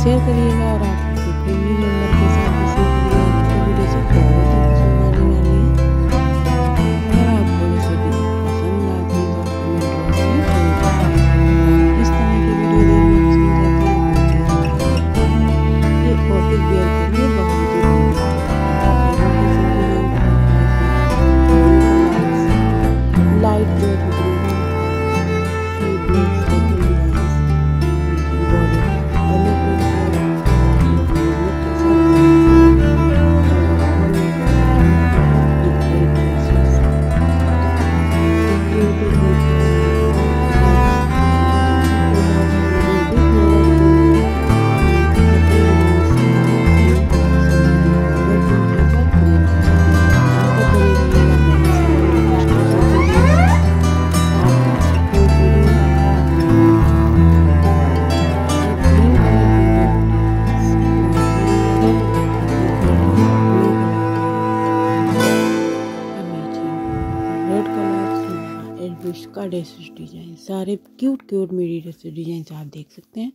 Share करिएगा और आप अपने फैमिली मेंबर के साथ शेयर करिएगा आपको वीडियो से का ड्रेसेस डिज़ाइन सारे क्यूट क्यूट मेरी ड्रेसेस डिज़ाइन आप देख सकते हैं।